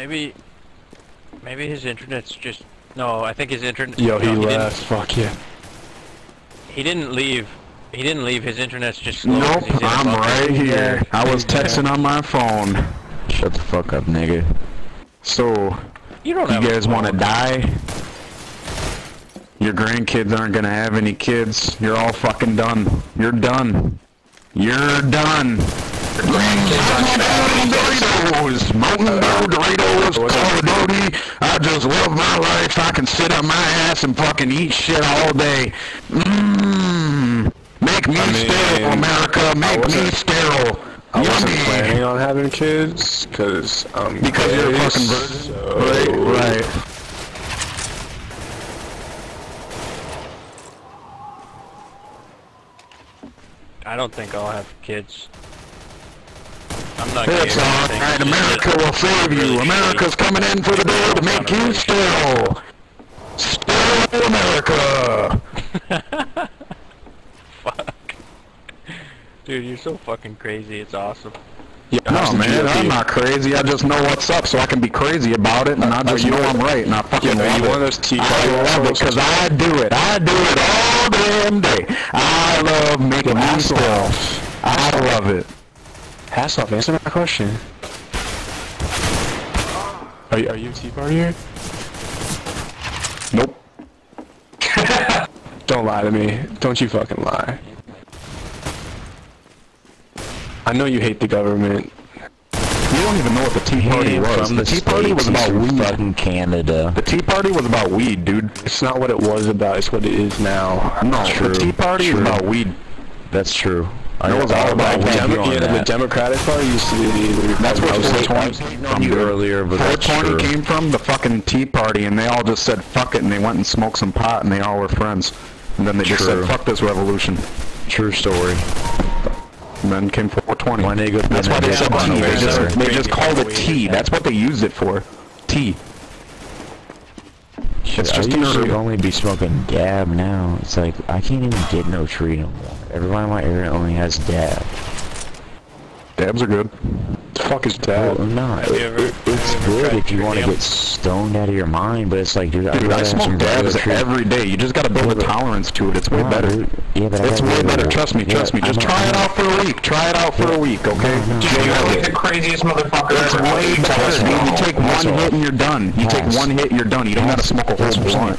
Maybe, maybe his internet's just. No, I think his internet. Yo, he no, left. Fuck yeah. He didn't leave. He didn't leave. His internet's just slow. Nope, he's in a I'm right here. I was texting on my phone. Shut the fuck up, nigga. So, You don't you guys want to die? Your grandkids aren't gonna have any kids. You're all fucking done. You're done. You're done. Grandkids any Doritos, Mountain Dew, Doritos, Call of Duty. I just love my life. I can sit on my ass and fucking eat shit all day. Mmm. Make me I mean, sterile, America. Make me sterile. I wasn't Yummy. planning on having kids, cause um. Because you're a fucking virgin. so- Right, right. I don't think I'll have kids. I'm not. It's gay or alright, America will save you. shitty. America's coming in for the door to make you sterile. Sterile America. Fuck. Dude, you're so fucking crazy. It's awesome. Yeah, No, man, GOP? I'm not crazy. I just know what's up, so I can be crazy about it, and I just you know I'm right, and I fucking Yeah, love you it. one of those Tea I love it because I do it. I do it all damn day. I love making me Hasselhoff. I love it. Hasselhoff, answer my question. Are you, are you a Tea Partier? Nope. Don't lie to me. Don't you fucking lie. I know you hate the government. You don't even know what the Tea Party ain't was. from The Tea Party was about weed. fucking Canada. The Tea Party was about weed, dude. It's not what it was about, it's what it is now. No, True, the Tea Party is about weed. That's true. I It was all about agree weed. Demo- on yeah, the. Democratic Party used to be the That's what I was hating- 420 I was hating on from, you earlier, but that's 420 true. came from the fucking Tea Party, and they all just said fuck it, and they went and smoked some pot, and they all were friends. And then they just said fuck this revolution. True story. And then came 420. My nigga- That's why they said tea. They just, they just called it tea. That's what they used it for. Tea. Shit, It's just I usually only be smoking dab now. It's like I can't even get no tree no more. Everybody in my area only has dab. Dabs are good. The fuck is Well, that? no, it, ever- it- it's have you ever good if you want to get stoned out of your mind, but it's like, dude, I'd Dude, I rather have some smoke dabs every day. You just gotta build a tolerance to it. It's way No, better. dude. Yeah, but I way better. to- Trust me. yeah, Trust me. I Just try I it out for a week. Try it out for a week, okay? No, no. You'll You're love like it. the craziest motherfucker It's ever. way better, dude. You take one hit and you're done. You take one hit, you're done. You don't gotta smoke a That's whole blunt.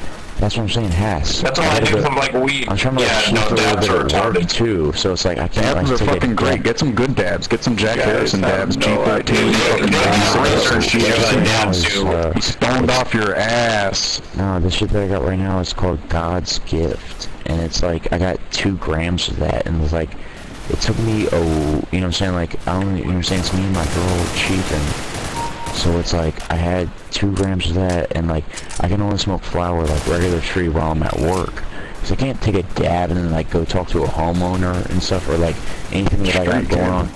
Saying. That's what I'm saying, has. That's all I do. I'm like weed. I'm trying to like yeah, shoot no, for a little dabs bit are of work retarded. too, so it's like I can't Dabs like are fucking great. dab. Get some good dabs. Get some Jack Guys Harrison dabs. no G13. idea. fucking Yeah, dabs. research, Yeah, you guys yeah. down is, too. uh, stoned off your ass. No, the shit that I got right now is called God's Gift, and it's like I got two grams of that, and it's like it took me oh, you know what I'm saying? Like I only, you know what I'm saying? It's me and my girl cheaping. So it's like I had two grams of that, and like I can only smoke flower like regular tree while I'm at work. Cause I can't take a dab and then like go talk to a homeowner and stuff, or like anything that I got going on.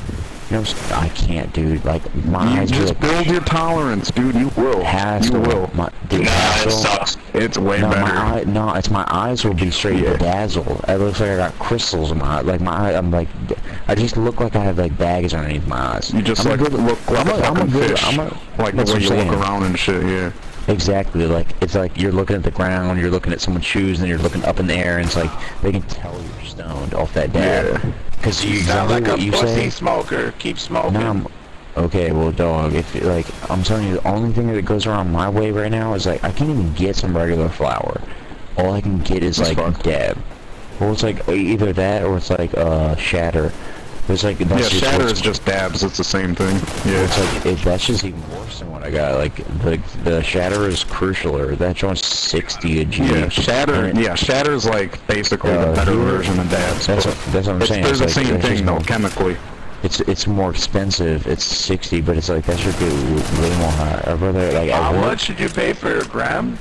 You know, what I'm s- I can't, dude. Like my You just build your tolerance, dude. You will. Hassle. You will. My, dude, Nah, it sucks. It's way No, better. my eye, no, it's my eyes will be straight Yeah. bedazzled. It looks like I got crystals in my eye. Like my eye, I'm like, I just look like I have like bags underneath my eyes. You just I'm like good, look like I'm a, a I'm a good, fish. I'm a, like the way you I'm look around and shit. Yeah. Exactly. Like it's like you're looking at the ground, you're looking at someone's shoes, and then you're looking up in the air, and it's like they can tell you're stoned off that dab. Yeah. Because you Sound like a you pussy say. smoker. Keep smoking. No, I'm, okay, well, dog, if like I'm telling you, the only thing that goes around my way right now is like I can't even get some regular flour. All I can get is That's like fucked. dab. Well, it's like either that or it's like uh shatter. It's like that's Yeah, just shatter is just dabs. It's the same thing. Yeah. It's like it, that's just even worse than what I got. Like the the shatter is crucialer. That joint's sixty a G. Yeah, shatter. Yeah, shatter's like basically Uh, the better here- version of dabs. That's what, that's what I'm saying. they're It's the like, same thing though, more- chemically. It's it's more expensive. It's sixty, but it's like that should be way more high. I'd rather like How much did you pay for a gram?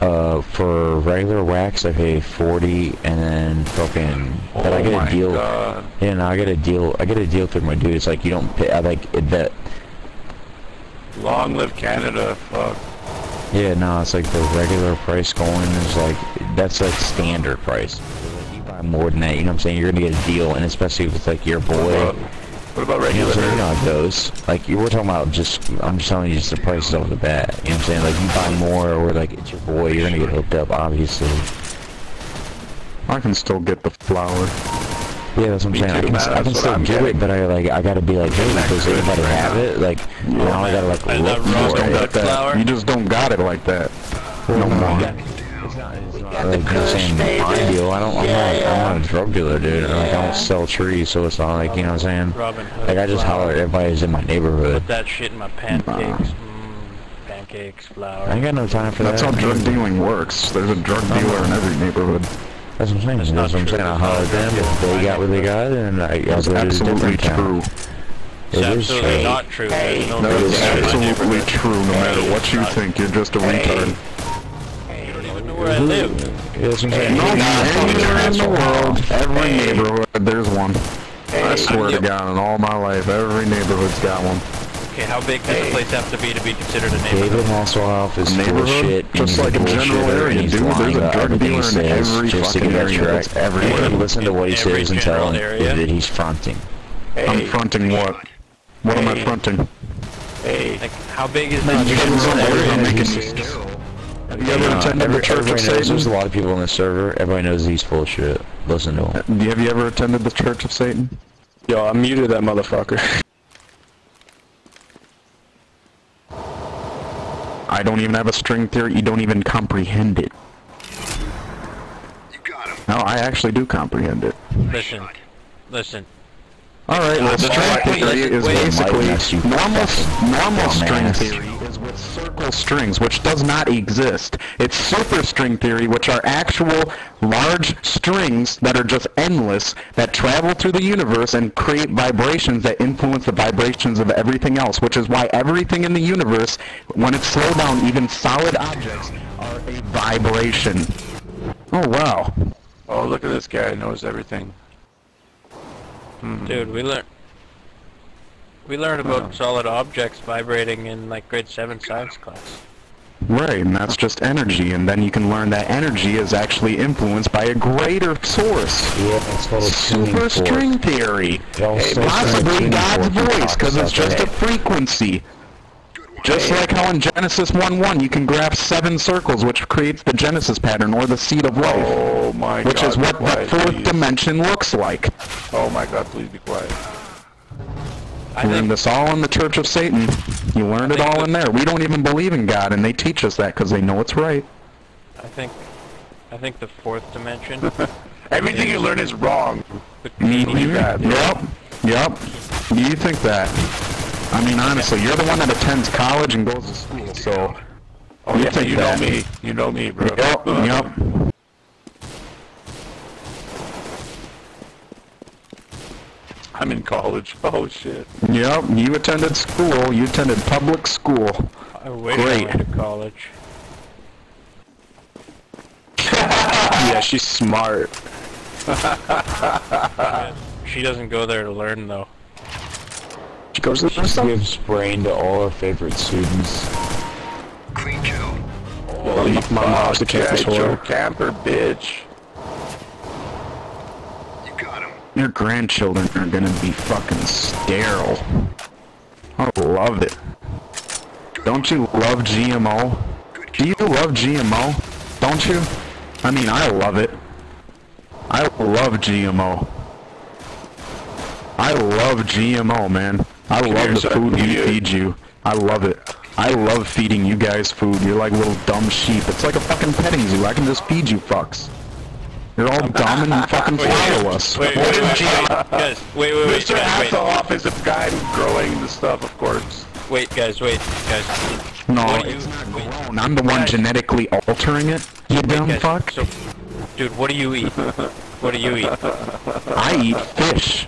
Uh, for regular wax, I pay forty, and then fucking. But I Oh get my a deal. God. Yeah, no, I get a deal. I get a deal through my dude. It's like you don't pay. I like it, that. Long live Canada. Fuck. Yeah, no, it's like the regular price going is like that's like standard price. Like, you buy more than that, you know what I'm saying? You're gonna get a deal, and especially if it's like your boy. What about You know regular? what I'm saying? You know herb? how it goes. Like, you we're talking about just, I'm just telling you just the prices off the bat. You know what I'm saying? Like, you buy more or like, it's your boy, you're gonna get hooked up, obviously. I can still get the flour. Yeah, that's what I'm Me saying. I can, man. I can still I'm get getting. it, but I like, I gotta be like, hey, does good anybody right have now. it? Like, now I gotta like I look love for roasted it. duck Got that. You just don't got it like that. No No, more. Like, you know I'm? My deal. I don't. I'm not. I'm not a drug dealer, dude. and, Like I don't sell trees, so it's not like you know what I'm saying. Robin Hood. Like I just flour. holler at everybody who's in my neighborhood. Put that shit in my pancakes. Mmm, pancakes, flour. I ain't got no time for That's that. That's how drug dealing works. There's a drug dealer in every neighborhood. That's what I'm saying. That's, not what I'm saying. I holler at them. If they got what they got, and I, I That's go to a absolutely different town. true. It's It is absolutely true. not true. There's no That is roasted duck in my absolutely true no matter what you think. You're just a retard. Where I live. Yeah, that's what I'm saying. No, anywhere in the world, every neighborhood, there's one. I swear to God, in all my life, every neighborhood's got one. Okay, how big does a place have to be to be considered a neighborhood? David neighborhood? Hasselhoff is full of Neighborhood? shit. Just like a general area, dude. There's a drug dealer in every just fucking get area. track. That's everywhere. And listen to what he In says and tell him that he's fronting. I'm fronting what? What am I fronting? Hey, Like, how big is No, that you general guys don't area? About making Have you ever Uh, attended every- the Church of everybody knows there's a lot of people on this server. Everybody knows he's full of shit. Listen to him. Have you ever attended the Church of Satan? Yo, I muted that motherfucker. I don't even have a string theory. You don't even comprehend it. You got him. No, I actually do comprehend it. Listen, listen. All right, well, Wait, string wait, theory is basically Might mess you normal normal string theory is with circle strings, which does not exist. It's super string theory, which are actual large strings that are just endless that travel through the universe and create vibrations that influence the vibrations of everything else, which is why everything in the universe, when it's slowed down, even solid objects are a vibration. Oh wow. oh look at this guy knows everything. Hmm. Dude, we learned we learned about Uh-huh. solid objects vibrating in like grade seven science class. Right, and that's just energy, and then you can learn that energy is actually influenced by a greater source. Yeah, it's called a Super fork. string theory. Hey, possibly tuning God's fork voice, because it's about just a frequency. Just like how in Genesis 1-1 you can graph seven circles, which creates the Genesis pattern, or the seed of life, Oh my which god. is what the fourth please. dimension looks like. Oh my god, please be quiet. I You learned think this all in the Church of Satan. You learned it all that- in there. We don't even believe in God, and they teach us that because they know it's right. I think I think the fourth dimension Everything you learn is wrong. the Mhm. Canadian bad. Yep. Yep. You think that? I mean, honestly, you're the one that attends college and goes to school, so. Oh You yeah, think you that. know me. You know me, bro. Yep. Yep. I'm in college. Oh shit. Yep. You attended school. You attended public school. I wish Great. I went to college. yeah, she's smart. She doesn't go there to learn though. She goes to the She gives brain to all her favorite students. Clean kill. Holy my mom's the fuck, campus Joe whore. Camper, bitch. You got him. Your grandchildren are gonna be fucking sterile. I love it. Don't you love GMO? Do you love GMO? Don't you? I mean, I love it. I love GMO. I love GMO, man. I love the food we You- feed you. I love it. I love feeding you guys food. You're like little dumb sheep. It's like a fucking petting zoo. I can just feed you fucks. You're all dumb and fucking follow us. Wait, wait, wait, wait, guys, wait, wait, wait, Mr. guys, wait, Hasselhoff is the guy who's growing the stuff, of course. wait, guys, wait, guys. No, What do you- it's not wait. grown. I'm the one genetically altering it. You dumb Guys, fuck. So, dude, what do you eat? What do you eat? I eat fish.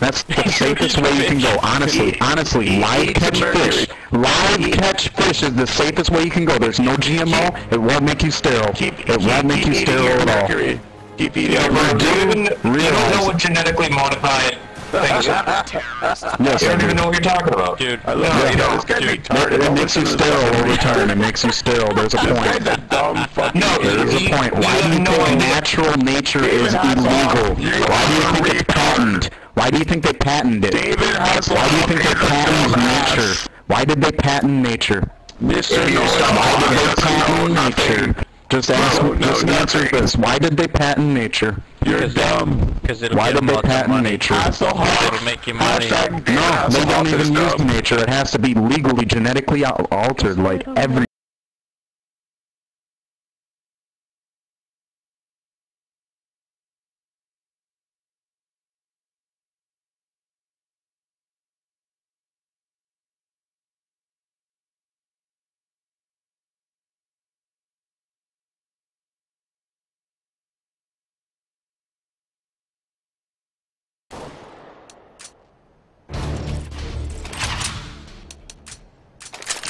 That's the safest way you can go. Honestly, honestly, live catch fish. Live catch fish is the safest way you can go. There's no GMO. It won't make you sterile. It won't make you sterile at all. Keep eating your We're mercury. doing You don't know what genetically modified. Yes, You I don't do. even know what you're talking about. Dude, I love no, you know, this guy's dude, retarded. It Don't makes you listen to this sterile fucking over retard. time. It makes you sterile. There's a This point. guy's a dumb fucking No, idiot. There's a point. Why do you no think idea. natural nature is illegal? Why do you think it's retarded. patented? Why do you think they patented it? David Hasselhoff. Why do you think they is a patented nature? Why did they patent nature? Mr. you No, stop Why did they doesn't patent nothing. nature? Just ask, No, no, just answer nothing. this. Why did they patent nature? You're Because- dumb. because it'll Why get did they patent money. nature? Hasselhoff. It'll make you money. No, they don't even use nature. It has to be legally, genetically altered, like every.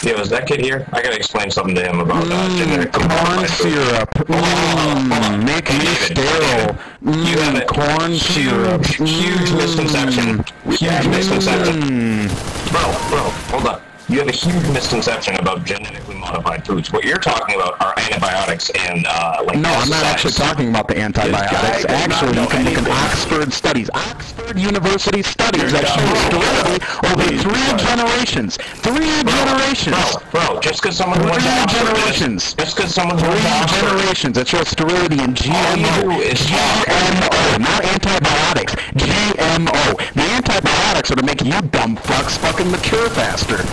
Yo, is that kid here? I gotta explain something to him about mm, uh, genetic Corn syrup. Mmm, make me sterile. A mm, corn syrup. huge, misconception. Huge misconception. Mmm. Bro, bro, hold up. You have a huge misconception about genetically modified foods. What you're talking about are antibiotics and uh, like No, I'm not actually talking about the antibiotics. This guy does not Actually, you can look at. Oxford studies. Oxford University studies that show sterility over three generations. Three generations. Bro, bro, just because someone went to Three Oxford, generations. just- because someone went to Three generations that shows sterility in All you do GMO. GMO, not antibiotics. GMO. The antibiotics are to make you dumb fucks fucking mature faster.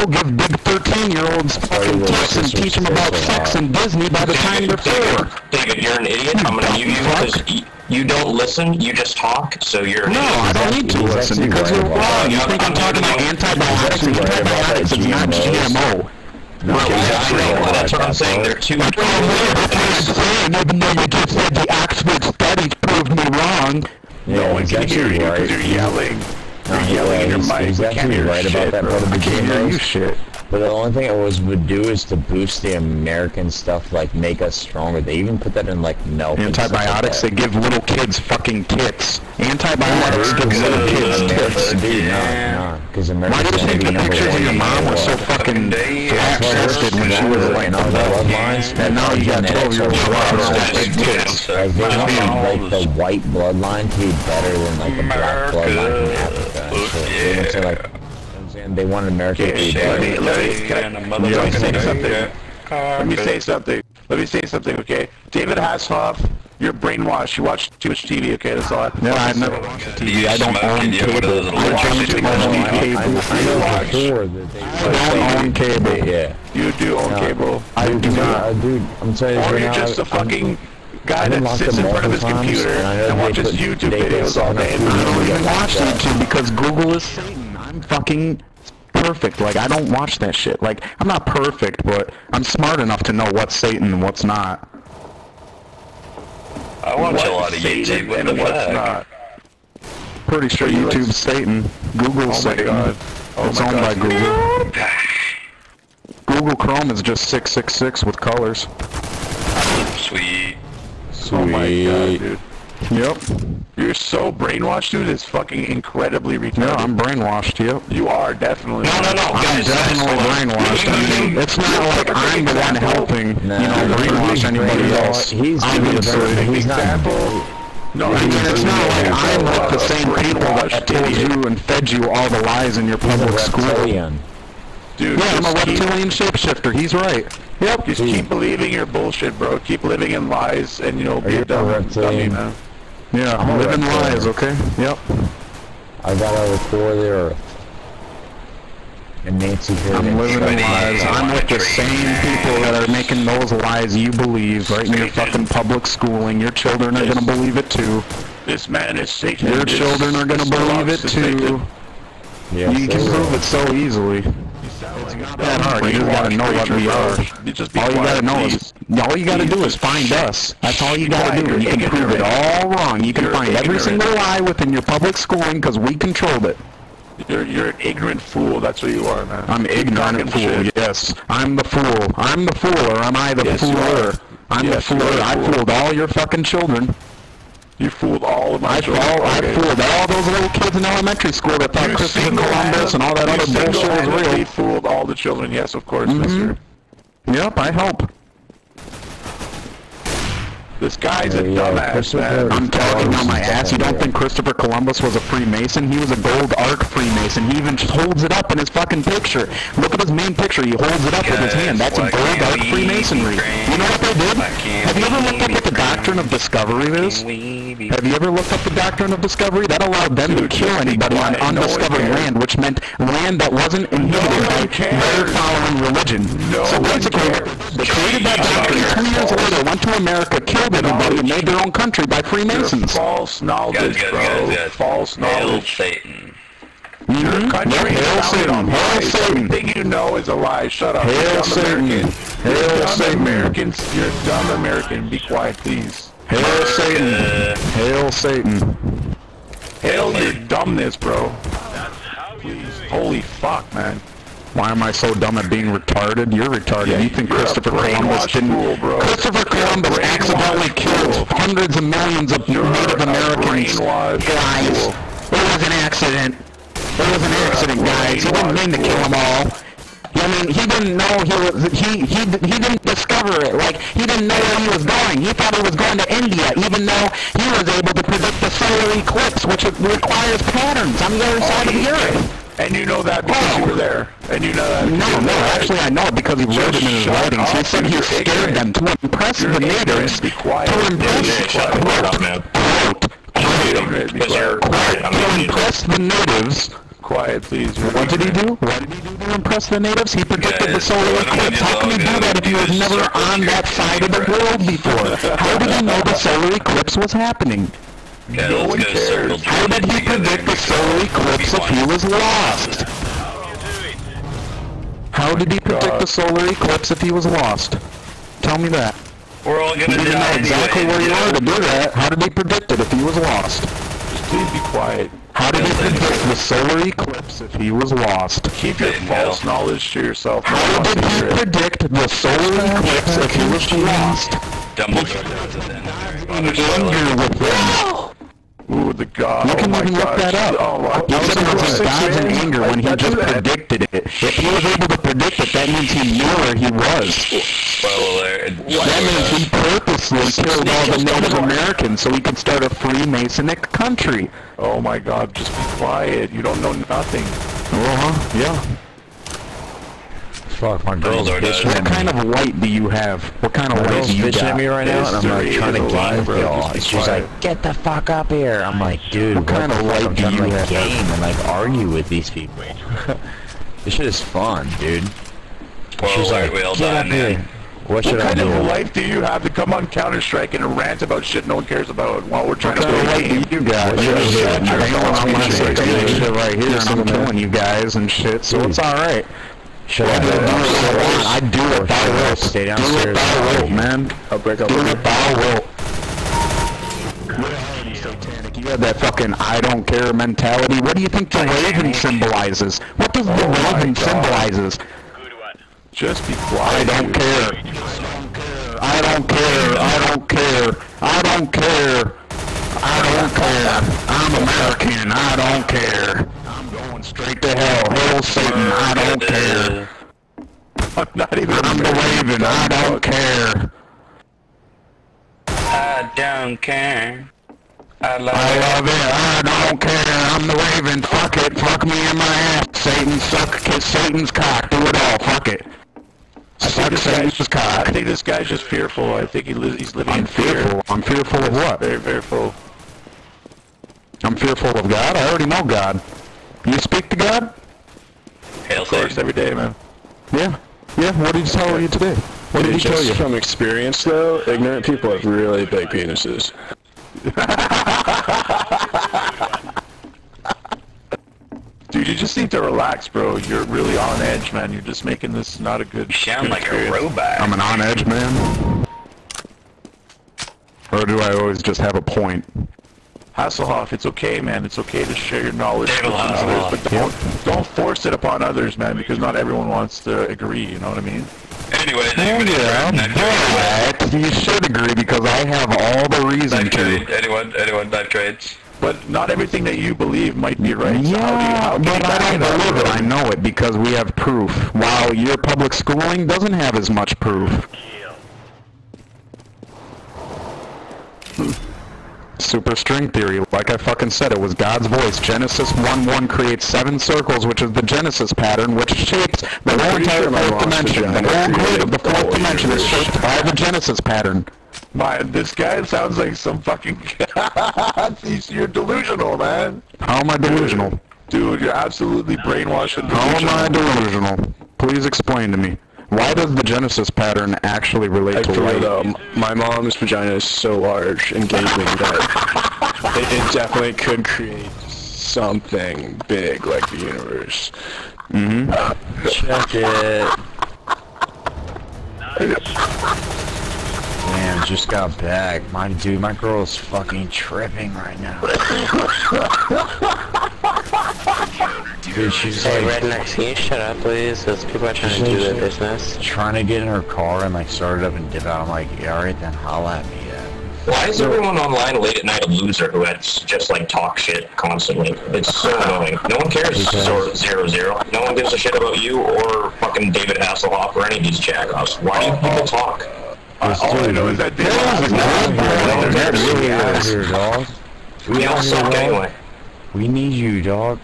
We'll give big 13-year-olds fucking with tips and teach them about Sister sex and Disney by the time they're four. David, you're an idiot. I'm gonna mute you because you, you don't listen. You just talk. So you're No. I don't need to He's listen because you're about wrong. You think I'm talking about antibiotics? He's actually right about that Antibiotics is not GMOs. GMO. No, Bro, he's yeah, actually I know. right about That's what I'm that, saying. bro. They're two. Even though you just said the Oxford studies proved me wrong. Yeah, No one he's can hear actually you right. because you're yelling. No, in your he's, he's actually right shit, about that bro. part of the can't hear you shit. But the only thing it was would do is to boost the American stuff, like make us stronger. They even put that in like milk. stuff like Antibiotics, they that. give little kids fucking kits. Antibiotics give little kids tits. Dude, no, no, because Why do you think the pictures of your mom were so fucking flat-chested when she was like and the bloodlines. And now you got 12 year old girls with tits. Like they want like the white bloodline to be better than like the black bloodline from Africa. and shit. They want to, like, you know what I'm saying? They want America to be Let me, better. let me, can I, let me say something. Let me say something. Let me say something, okay? David Hasselhoff, you're brainwashed. You watch too much TV, okay? That's all I have to No, fucking I've say. never watched TV. I don't own Yeah, what cable. is it? I Watch don't too much own TV. I, I cable. know for watch. sure that they I don't own cable. Yeah. You do own cable. I do Dude, not. uh, dude, I'm telling you Or right you're now. just a I'm- fucking guy that locked sits up in front of his times, computer and I know and watches YouTube videos all day. seven I don't even Yeah. watch YouTube because Google is Satan. I'm fucking perfect. Like I don't watch that shit. Like I'm not perfect, but I'm smart enough to know what's Satan and what's not. I watch What's a lot of Satan YouTube. What and the what's fuck? not. Pretty sure you like- YouTube's Satan. Google's Oh Satan. god. Oh it's my owned by. Google. Google Chrome is just 666 with colors. Sweet. Oh my god, dude. Yep. You're so brainwashed, dude. It's fucking incredibly retarded. Yeah, I'm brainwashed. Yep. You are definitely. No, no, no, I'm guys. definitely guys, brainwashed. I mean, it's not like I'm the one helping, Nah, you know, brainwash anybody else. He's Obviously. he's not. Example. No, I mean, it's not like I'm like the same people that told you and fed you all the lies in your public school. Yeah. Dude, I'm a reptilian shapeshifter. He's right. Yep. Just keep believing your bullshit, bro. Keep living in lies, and you know, be you a a dumb dummy, man. Yeah, I'm living reptilian. lies, okay? Yep. I got out of the core of the earth. And Nancy Kerrigan. I'm living in lies. I'm with the same people that are making those lies you believe right in your fucking public schooling. Your children are gonna believe it too. This man is Satan. Your children are gonna believe it belongs to Satan. too. Yes, You they can will. prove it so easily. It's not that hard. You just gotta know what we are. You just be All you gotta know is, all you gotta do is find us. That's all you gotta do. You can prove it all wrong. You can find every single lie within your public schooling because we controlled it. You're you're an ignorant fool. That's what you are, man. I'm ignorant fool. shit. Yes, I'm the fool. I'm the fool, or am I the Yes, fooler? I'm Yes, the fooler. I fooled all your fucking children. You fooled all of my I, children. all, I fooled all those little kids in elementary school that thought You Christopher Columbus and all that other bullshit was single-handedly real. fooled all the children. Yes, of course, Mhm. mister. Yep, I hope. This guy's a Yeah, yeah, dumbass, Christopher- man. I'm talking on my ass. You don't think Christopher Columbus was a Freemason? He was a gold arc Freemason. He even holds it up in his fucking picture. Look at his main picture. He holds it up with his hand. That's a gold can't arc Freemasonry. You know what they did? Have you ever looked up be what the doctrine of discovery is? Can Have you ever looked up the doctrine of discovery? That allowed them to kill anybody on quiet. No undiscovered land, which meant land that wasn't inhibited one by their following religion. No so basically, they created that doctrine. Two years later, went to America, killed everybody, and made their own country by You're Freemasons. false knowledge, Guys, guys, bro. guys, guys. False Hail knowledge. Satan. Your Mhm. country Yep, is founded Satan! on Hail lies. Satan! Everything you know is a lie. Shut up. Hail You're Satan. American. Hail You're dumb Satan. Americans. You're dumb American. Be quiet, please. Hail Satan! Hail Satan! Hail your dumbness, bro. Please. Holy fuck, man. Why am I so dumb at being retarded? You're retarded. Yeah, you think Christopher Columbus didn't... fool, bro. Christopher Columbus accidentally killed fool. hundreds of millions of You're Native Americans. Guys, fool. it was an accident. It was an accident, guys. He didn't mean to kill them all. I mean, he didn't know he was, he, he, he didn't discover it. Like, he didn't know where he was going. He thought he was going to India, even though he was able to predict the solar eclipse, which requires patterns on the other side of the earth. And you know that because you were there. And you know that. No, no, actually I know it because he wrote it in his writings. He said he scared them to impress You're the natives. Be quiet. To impress, yeah, Shut the fuck up, man. You're ignorant. Be Because you're quiet. quiet. I'm to gonna need impress the natives. Quiet, please. What did he do? What did he do to impress the natives? He predicted the solar why don't we eclipse. How can he do that if he was never on that side of the world before? How did he know the solar eclipse was happening? Okay, No one cares. How did he predict the solar eclipse if he was lost? How did he oh predict God. the solar eclipse if he was lost? Tell me that. We're all He gonna didn't know exactly where you were to do that. How did he predict it if he was lost? Just please be quiet. How did he predict the solar eclipse if he was lost? Keep your false hell. knowledge to yourself. How did he it. predict the solar eclipse if he was lost? Dumbledore does it then. In anger with them. Ooh, the God. You oh can my even look gosh. that up. Oh, my He said it was his God's in anger when he I just predicted it. If he was able to predict it, that means he knew where he was. Spoiler alert. That means he purposely killed all the Native Americans so he could start a Freemasonic country. Oh my God, just be quiet. You don't know nothing. Uh-huh, yeah. Fuck, my girl's bitching What kind of white do you have? What kind of white do you bitching at me right now, and I'm like trying to is a lie, game bro. with y'all. Just be And she's like, get the fuck up here. I'm like, dude, What kind of light I'm do you like have? game and like argue with these people. this shit is fun, dude. She's like, get up here. What should What I kind do? of life do you have to come on Counter-Strike and rant about shit no one cares about while we're trying What to play a game? do you got? What You're kind of shit. shit? You're You're hanging on my shit. shit You're shit right here, and I'm killing you guys and shit, so it's alright. Should I I do go what I downstairs? want. I do it by I will. Stay Do it downstairs. by oh, will, man. I'll break up Do it by will. Satanic. You have that fucking I don't care mentality. What do you think the raven symbolizes? What does the Oh my raven symbolizes? Just be I don't care. I don't care. I don't care. I don't care. I don't care. I'm American. I don't care. I'm going straight to hell. Hail Satan. I don't care. I'm not even I'm the raven. I don't fuck. care. I don't care. I love I it. love it. I don't care. I'm the raven. Fuck it. Fuck me in my ass. Satan, suck kiss Satan's cock. Do it all. Fuck it. Suck this Satan's guy's- cock. I think this guy's just fearful. I think he li- he's living I'm in fear. fearful. I'm fearful of what? Very fearful. I'm fearful of God. I already know God. You speak to God? Hail Of course, every day, man. Yeah. Yeah. What did he tell you today? What did he tell Just you? from experience, though, ignorant people have really big penises. Dude, you just need to relax, bro. You're really on edge, man. You're just making this not a good. You sound good like a robot. I'm an on-edge man. Or do I always just have a point? Hasselhoff, it's okay, man. It's okay to share your knowledge with others, but don't don't force it upon others, man, because not everyone wants to agree. You know what I mean? Anyway, anyways, anybody Yeah, but you should agree because I have all the reason to. trade? Anyone? Anyone knife trades? But not everything that you believe might be right. So how do you, Yeah, how can you but I don't believe it. I know it because we have proof. While your public schooling doesn't have as much proof. Super string theory, like I fucking said, it was God's voice. Genesis 1-1 creates seven circles, which is the Genesis pattern, which shapes the whole entire fourth dimension. The whole grid of the fourth dimension is shaped by the Genesis pattern. Man, this guy sounds like some fucking. You're delusional, man. How am I delusional? Dude, you're absolutely brainwashed and How am I delusional? Please explain to me. Why does the Genesis pattern actually relate Like to for light? though, my mom's vagina is so large and gaping that it, it definitely could create something big like the universe. Mm-hmm. Check it. Damn, just got back. My dude, my girl's fucking tripping right now. Dude, she's Hey, like rednecks, can you shut up, please? Those people are trying to do their business. trying to get in her car and like start it up and dip out. I'm like, yeah, alright then, holla at me. Yeah. Why is everyone online late at night a loser who has just like talk shit constantly? It's so annoying. No one cares zero, zero zero. No one gives a shit about you or fucking David Hasselhoff or any of these jackoffs. Why do uh-huh. people talk? All I know is that David That really We out is. here, dog. We We all out here, suck anyway. We need you, dog.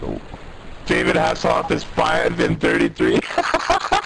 David Hasselhoff is 5 and 33.